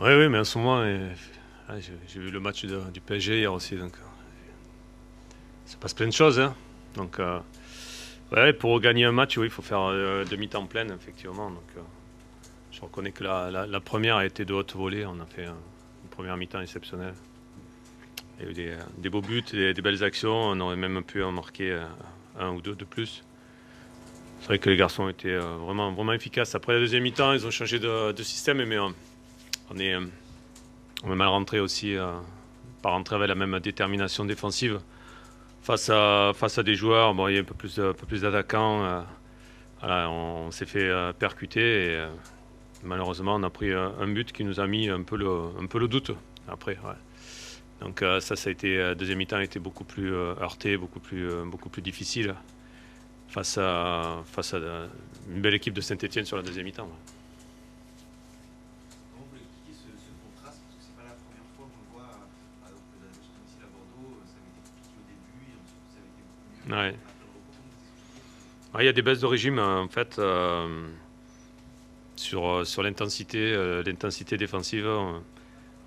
Oui, mais en ce moment, ah, j'ai vu le match du PSG hier aussi, donc ça passe plein de choses. Hein. Donc, ouais, pour gagner un match, oui, il faut faire demi-temps plein, effectivement. Donc, je reconnais que la, première a été de haute volée. On a fait une première mi-temps exceptionnelle. Il y a eu des, beaux buts, des, belles actions. On aurait même pu en marquer euh, un ou deux de plus. C'est vrai que les garçons étaient euh, vraiment, vraiment efficaces. Après la deuxième mi-temps, ils ont changé de, système, mais on, est, on est mal rentré aussi, euh, pas rentré avec la même détermination défensive face à, face à des joueurs. Bon, il y a un peu plus, d'attaquants. on s'est fait percuter et malheureusement, on a pris un, but qui nous a mis un peu le, un peu le doute après. Donc euh, ça, ça a été, euh, deuxième mi-temps a été beaucoup plus euh, heurté, beaucoup plus, beaucoup plus difficile face à, face à une belle équipe de Saint-Etienne sur la deuxième mi-temps. C'est. Ouais. Il y a des baisses de régime en fait euh, sur, sur l'intensité, euh, l'intensité défensive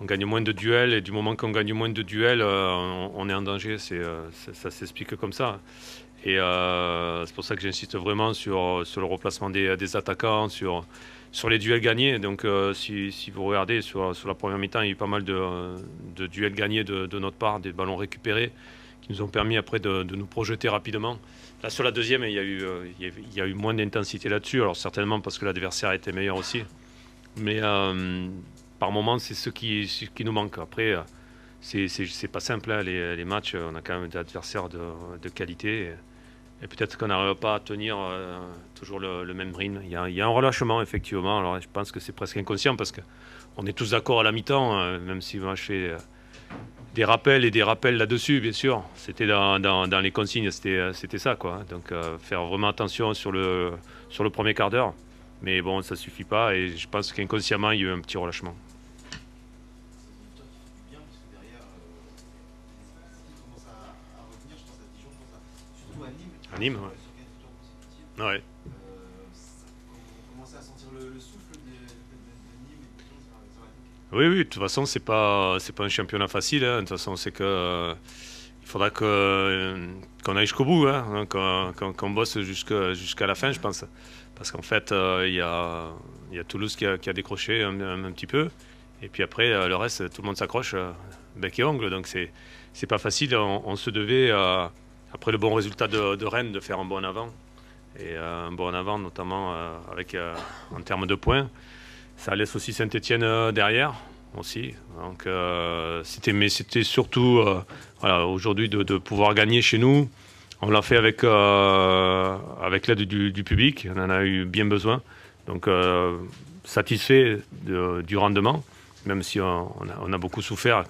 on gagne moins de duels et du moment qu'on gagne moins de duels, euh, on, est en danger. Euh, ça, s'explique comme ça. Et euh, c'est pour ça que j'insiste vraiment sur, le replacement des, attaquants, sur, les duels gagnés. Donc si, vous regardez sur, la première mi-temps, il y a eu pas mal de, duels gagnés de, notre part, des ballons récupérés qui nous ont permis après de, nous projeter rapidement. Là sur la deuxième, il y a eu, il y a eu moins d'intensité là-dessus. Alors certainement parce que l'adversaire était meilleur aussi. Mais par moment, c'est ce qui, nous manque. Après, euh, c'est pas simple, hein, les, matchs, on a quand même des adversaires de, qualité. Peut-être qu'on n'arrive pas à tenir euh, toujours le, même rythme. Il y, a, un relâchement, effectivement. Alors, je pense que c'est presque inconscient parce qu'on est tous d'accord à la mi-temps, hein, même si moi je fais euh, des rappels et des rappels là-dessus, bien sûr. C'était dans, les consignes, c'était ça. Quoi. Donc, faire vraiment attention sur le, premier quart d'heure. Mais bon, ça suffit pas et je pense qu'inconsciemment, il y a eu un petit relâchement. Nîmes, ouais. Ouais. Oui, oui, de toute façon, c'est pas, c'est pas un championnat facile. Hein. De toute façon, c'est que euh, il faudra que, euh, qu'on aille jusqu'au bout, hein, qu'on, bosse jusqu'à, jusqu'à la fin, je pense. Parce qu'en fait, euh, il y, a, y a Toulouse qui a, qui a décroché un, un, petit peu. Et puis après, le reste, tout le monde s'accroche bec et ongle. Donc, c'est, c'est pas facile. On, on se devait après le bon résultat de, Rennes, de faire un bon avant. Et euh, un bon avant, notamment euh, avec, euh, en termes de points. Ça laisse aussi Saint-Etienne derrière aussi. Donc, c'était, mais c'était surtout aujourd'hui de, pouvoir gagner chez nous. On l'a fait avec, avec l'aide du, public. On en a eu bien besoin. Donc, satisfait du rendement, même si on, a, beaucoup souffert.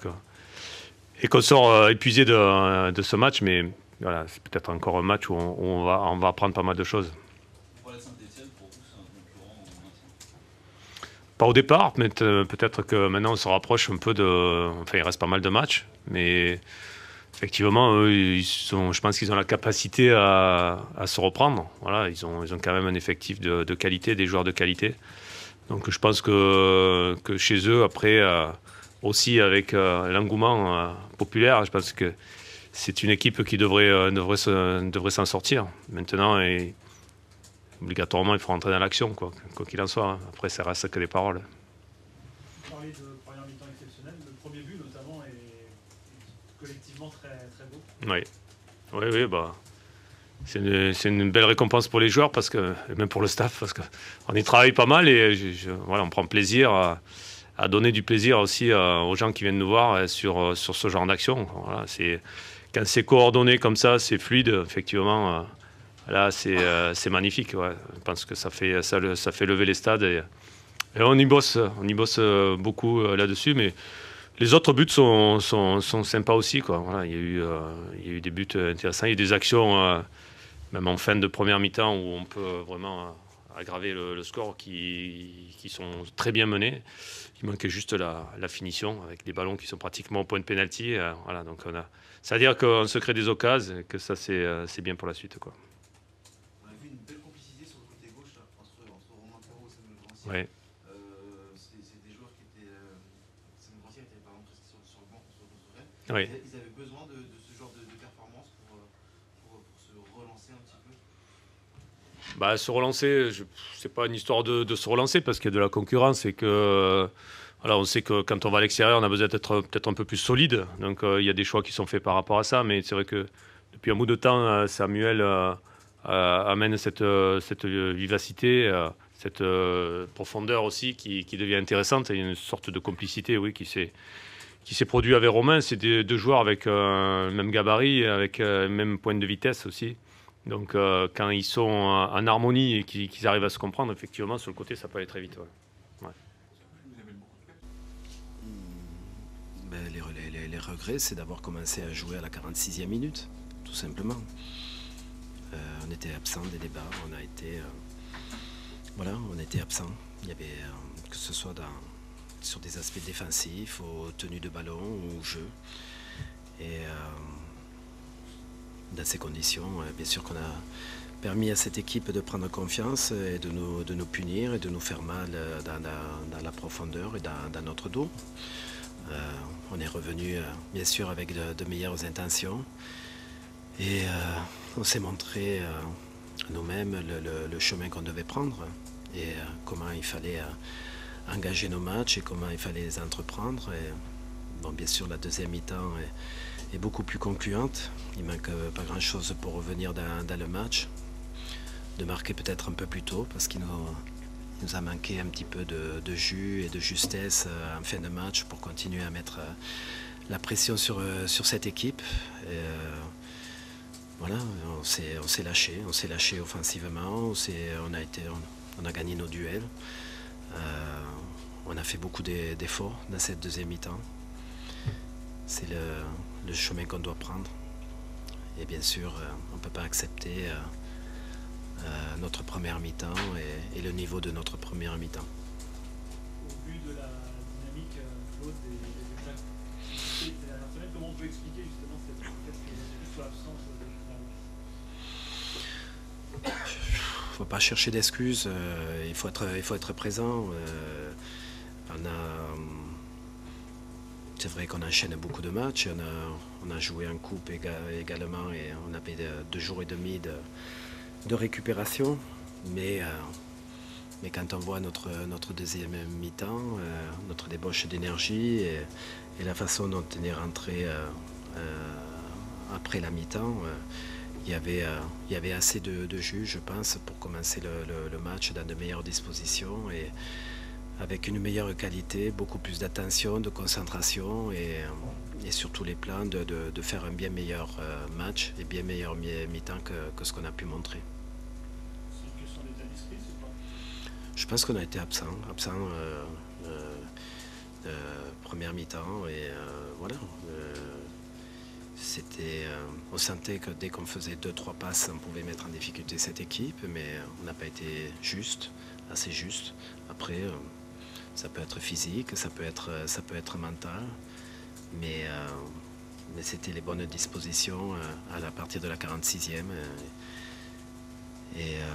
et qu'on sort épuisé de, de, ce match. Mais voilà, c'est peut-être encore un match où on, va, apprendre pas mal de choses. Pas au départ, mais peut-être que maintenant on se rapproche un peu de. Enfin, il reste pas mal de matchs, mais effectivement, eux, ils sont, je pense qu'ils ont la capacité à, se reprendre. Voilà, ils ont, ils ont quand même un effectif de, qualité, des joueurs de qualité. Donc je pense que, que chez eux, après, euh, aussi avec euh, l'engouement euh, populaire, je pense que c'est une équipe qui devrait, euh, devrait, s'en sortir. Maintenant, et, obligatoirement, il faut rentrer dans l'action, quoi qu'il en soit. Hein. Après, ça reste que des paroles. Vous parlez de première mi-temps exceptionnelle. Le premier but, notamment, est collectivement très, très beau. Oui, oui, oui. Bah, c'est une, belle récompense pour les joueurs, parce que, et même pour le staff, parce qu'on y travaille pas mal et voilà, on prend plaisir à, donner du plaisir aussi euh, aux gens qui viennent nous voir euh, sur, sur ce genre d'action. Quand c'est coordonné comme ça, c'est fluide, effectivement, euh, là, euh, c'est magnifique. Je pense que ça fait, ça, fait lever les stades. Et, on y bosse, on y bosse euh, beaucoup là-dessus. Mais les autres buts sont, sont, sympas aussi. Il, y a eu, il y a eu des buts intéressants. Il y a eu des actions, même en fin de première mi-temps, où on peut vraiment aggraver le, score, qui, qui, sont très bien menés. Il manquait juste la, la, finition avec des ballons qui sont pratiquement au point de pénalty. voilà, donc on a, c'est-à-dire qu'on se crée des occasions et que ça, c'est euh, bien pour la suite. Quoi. On a vu une belle complicité sur le côté gauche entre, entre Romain Ouais. Euh, c'est c'est des joueurs qui étaient. Euh, Sam Grancière était par exemple sur, sur le banc contre Rennes. Oui. Ils, ils avaient besoin de, de ce genre de, de performance pour, euh, pour, pour se relancer un petit peu. Bah, se relancer, je- c'est pas une histoire de, se relancer parce qu'il y a de la concurrence et que voilà, on sait que quand on va à l'extérieur, on a besoin d'être peut-être un peu plus solide. Donc euh, il y a des choix qui sont faits par rapport à ça, mais c'est vrai que depuis un bout de temps, euh, Samuel euh, amène cette, vivacité, cette profondeur aussi qui, devient intéressante et une sorte de complicité, oui, qui s'est qui s'est produit avec Romain. C'est deux joueurs avec le même gabarit, avec le même point de vitesse aussi. Donc euh, quand ils sont en harmonie et qu'ils arrivent à se comprendre, effectivement, sur le côté, ça peut aller très vite. Ben, les, regrets, c'est d'avoir commencé à jouer à la 46e minute, tout simplement. Euh, on était absent des débats, on a été. euh, voilà, on était absent. Il y avait, que ce soit dans, sur des aspects défensifs, aux tenues de ballon ou au jeu. Et euh, dans ces conditions, euh, bien sûr qu'on a permis à cette équipe de prendre confiance et de nous, de nous punir et de nous faire mal euh, dans la, dans la profondeur et dans- notre dos. Euh, on est revenu, bien sûr, avec de, meilleures intentions. Et on s'est montré nous-mêmes le, chemin qu'on devait prendre et comment il fallait engager nos matchs et comment il fallait les entreprendre. Et, bon, bien sûr, la deuxième mi-temps est, est beaucoup plus concluante. Il manque euh, pas grand-chose pour revenir dans, le match. De marquer peut-être un peu plus tôt parce qu'il nous, a manqué un petit peu de, jus et de justesse euh, en fin de match pour continuer à mettre euh, la pression sur, sur cette équipe. Et, voilà, on s'est, lâché, on s'est lâché offensivement, on, a, été, on, a gagné nos duels. On a fait beaucoup d'e- d'efforts dans cette deuxième mi-temps. C'est le, le chemin qu'on doit prendre. Et bien sûr, euh, on ne peut pas accepter euh, euh, notre première mi-temps et, et le niveau de notre première mi-temps. Au vu de la dynamique, Claude, des des qui ces dernières semaines, comment on peut expliquer justement cette absence de Il ne faut pas chercher d'excuses, il, faut être, il faut être présent. on a, c'est vrai qu'on enchaîne beaucoup de matchs, on a, joué en coupe éga- également et on avait de- deux jours et demi de, récupération. Mais, euh, mais quand on voit notre, deuxième mi-temps, euh, notre débauche d'énergie et, la façon dont on est rentré euh, après la mi-temps, il y avait, assez de, de jus, je pense, pour commencer le, le- le match dans de meilleures dispositions et avec une meilleure qualité, beaucoup plus d'attention, de concentration et, euh, et sur tous les plans de, de- de faire un bien meilleur euh, match et bien meilleur mi- mi-temps que, que ce qu'on a pu montrer. Je pense qu'on a été absent, absent euh, euh, euh, première mi-temps et voilà. c'était, on sentait que dès qu'on faisait deux trois passes, on pouvait mettre en difficulté cette équipe, mais on n'a pas été juste, assez juste. Après, ça peut être physique, ça peut être, ça peut être mental, mais, euh, mais c'était les bonnes dispositions euh, à la partir de la 46e. euh, et euh,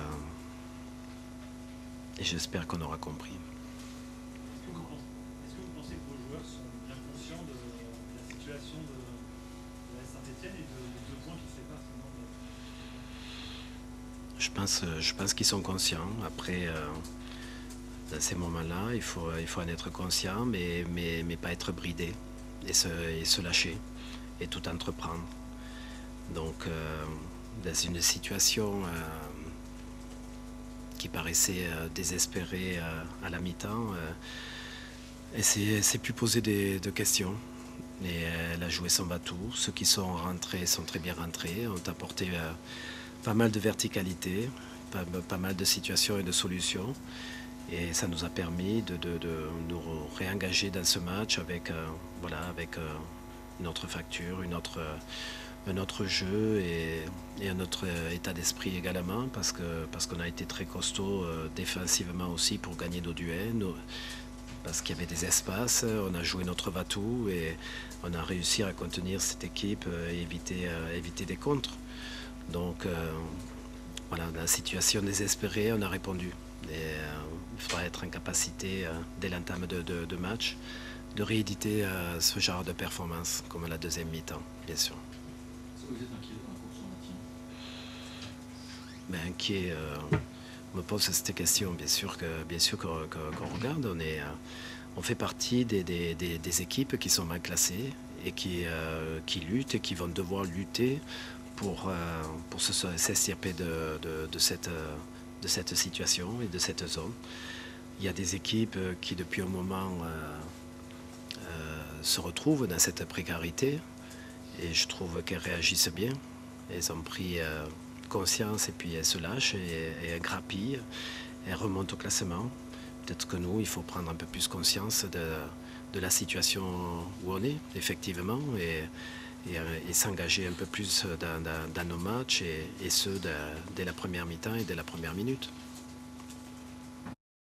et j'espère qu'on aura compris. Est-ce que, vous pensez, que vos joueurs sont bien conscients de, de la situation de, de la Saint-Etienne et de, des deux points qui séparent Je pense, euh, je pense qu'ils sont conscients. Après, euh, dans ces moments-là, il faut, il faut en être conscient, mais, mais, mais pas être bridé et se, lâcher et tout entreprendre. Donc, euh, dans une situation euh, qui paraissait euh, désespérée à la mi-temps, s'est s'est plus poser des, de questions. Et elle a joué son bateau. Ceux qui sont rentrés sont très bien rentrés, ont apporté pas mal de verticalité, pas mal de situations et de solutions. Et ça nous a permis de, de- de nous réengager dans ce match avec, euh, voilà, avec euh, une autre facture, une autre, euh, un autre jeu et, et un autre état d'esprit également parce que parce qu'on a été très costaud défensivement aussi pour gagner nos duels. parce qu'il y avait des espaces, on a joué notre Vatou et on a réussi à contenir cette équipe et éviter, éviter des contres. Donc euh, voilà, la situation désespérée, on a répondu. Il faudra être en capacité, dès l'entame de, match, de rééditer ce genre de performance, comme la deuxième mi-temps, bien sûr. Est-ce que vous êtes inquiet dans la course en ben, Inquiet, on me pose cette question, bien sûr que bien sûr qu'on regarde, on, est, on fait partie des, des, équipes qui sont mal classées et qui, qui luttent et qui vont devoir lutter pour, pour s'extirper de, de, de, cette, de cette situation et de cette zone. Il y a des équipes qui depuis un moment se retrouvent dans cette précarité et je trouve qu'elles réagissent bien. Elles ont pris conscience et puis elles se lâchent et, elles grappillent, elles remontent au classement. Peut-être que nous, il faut prendre un peu plus conscience de, la situation où on est, effectivement, et, et, s'engager un peu plus dans, nos matchs, et, et ce, dès la première mi-temps et dès la première minute.